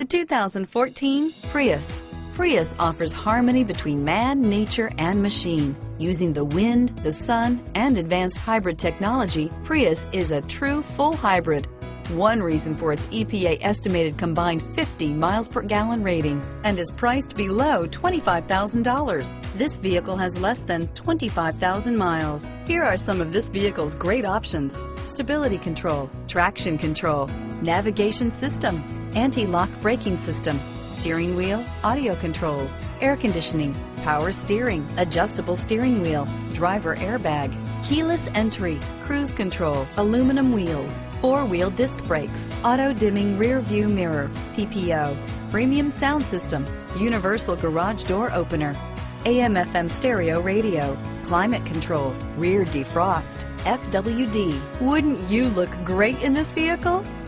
The 2014 Prius. Prius offers harmony between man, nature, and machine. Using the wind, the sun, and advanced hybrid technology, Prius is a true full hybrid. One reason for its EPA estimated combined 50 miles per gallon rating and is priced below $25,000. This vehicle has less than 25,000 miles. Here are some of this vehicle's great options. Stability control, traction control, navigation system, anti-lock braking system, steering wheel, audio controls, air conditioning, power steering, adjustable steering wheel, driver airbag, keyless entry, cruise control, aluminum wheels, four-wheel disc brakes, auto-dimming rear view mirror, PPO, premium sound system, universal garage door opener, AM FM stereo radio, climate control, rear defrost, FWD. Wouldn't you look great in this vehicle?